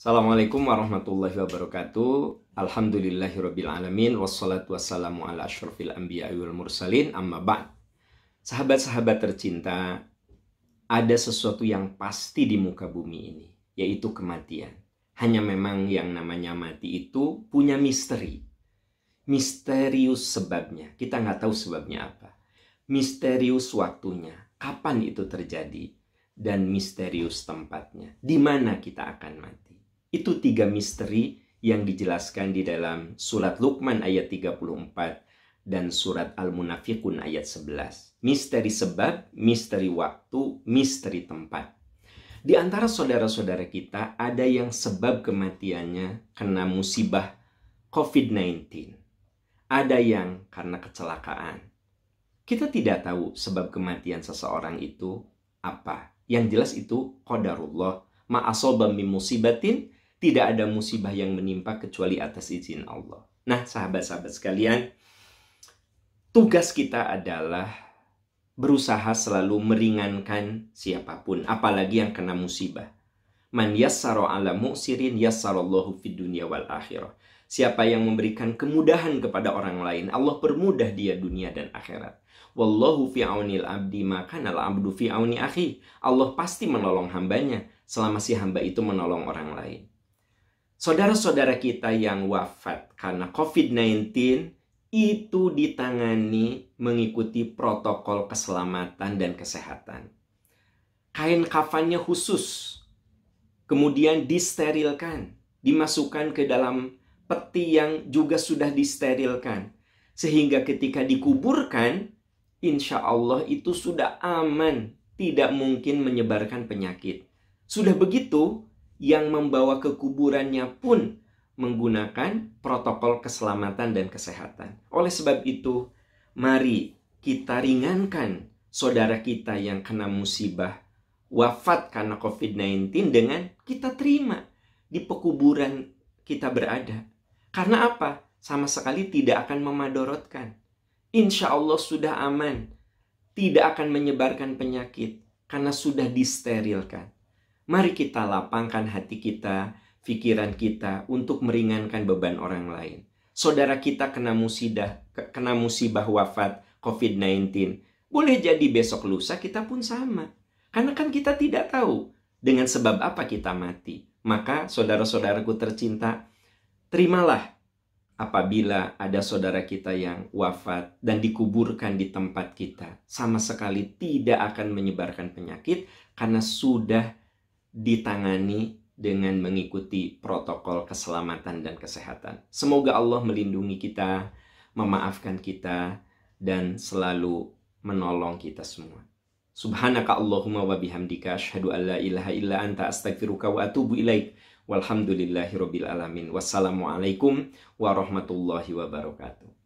Assalamualaikum warahmatullahi wabarakatuh. Alhamdulillahirrabbilalamin. Wassalatu wassalamu ala ashrafil anbiya wal mursalin. Amma ba'd. Sahabat-sahabat tercinta, ada sesuatu yang pasti di muka bumi ini, yaitu kematian. Hanya memang yang namanya mati itu punya misteri. Misterius sebabnya. Kita nggak tahu sebabnya apa. Misterius waktunya. Kapan itu terjadi? Dan misterius tempatnya. Di mana kita akan mati? Itu tiga misteri yang dijelaskan di dalam surat Luqman ayat 34 dan surat Al-Munafiqun ayat 11. Misteri sebab, misteri waktu, misteri tempat. Di antara saudara-saudara kita ada yang sebab kematiannya kena musibah COVID-19. Ada yang karena kecelakaan. Kita tidak tahu sebab kematian seseorang itu apa. Yang jelas itu qadarullah. Ma'asoba min musibatin tidak ada musibah yang menimpa kecuali atas izin Allah. Nah, sahabat-sahabat sekalian, tugas kita adalah berusaha selalu meringankan siapa pun, apalagi yang kena musibah. Man yassaro ala mu'sirin yassarallahu fid dunya wal akhirah. Siapa yang memberikan kemudahan kepada orang lain, Allah permudah dia dunia dan akhirat. Wallahu fi aunil abdi maka al abdu fi auni akhi. Allah pasti menolong hambanya selama si hamba itu menolong orang lain. Saudara-saudara kita yang wafat karena COVID-19 itu ditangani mengikuti protokol keselamatan dan kesehatan. Kain kafannya khusus, kemudian disterilkan, dimasukkan ke dalam peti yang juga sudah disterilkan. Sehingga ketika dikuburkan, insya Allah itu sudah aman, tidak mungkin menyebarkan penyakit. Sudah begitu, yang membawa ke kuburannya pun menggunakan protokol keselamatan dan kesehatan. Oleh sebab itu, mari kita ringankan saudara kita yang kena musibah wafat karena COVID-19 dengan kita terima di pekuburan kita berada. Karena apa? Sama sekali tidak akan memadorotkan. Insya Allah sudah aman. Tidak akan menyebarkan penyakit karena sudah disterilkan. Mari kita lapangkan hati kita, pikiran kita untuk meringankan beban orang lain. Saudara kita kena musibah, kena musibah wafat COVID-19. Boleh jadi besok lusa kita pun sama. Karena kan kita tidak tahu dengan sebab apa kita mati. Maka saudara-saudaraku tercinta, terimalah apabila ada saudara kita yang wafat dan dikuburkan di tempat kita. Sama sekali tidak akan menyebarkan penyakit karena sudah ditangani dengan mengikuti protokol keselamatan dan kesehatan. Semoga Allah melindungi kita, memaafkan kita, dan selalu menolong kita semua. Subhanaka Allahumma wa bihamdika asyhadu an la ilaha illa anta astaghfiruka wa atubu ilaik. Walhamdulillahi rabbil alamin. Wassalamualaikum warahmatullahi wabarakatuh.